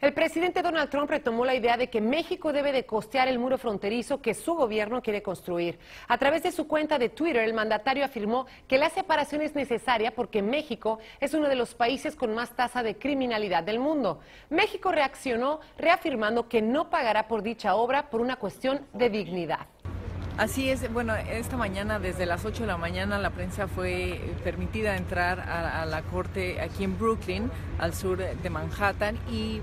El presidente Donald Trump retomó la idea de que México debe de costear el muro fronterizo que su gobierno quiere construir. A través de su cuenta de Twitter, el mandatario afirmó que la separación es necesaria porque México es uno de los países con más tasa de criminalidad del mundo. México reaccionó reafirmando que no pagará por dicha obra por una cuestión de dignidad. Así es, bueno, esta mañana desde las 8 de la mañana la prensa fue eh, permitida entrar a, a la corte aquí en Brooklyn, al sur de Manhattan, y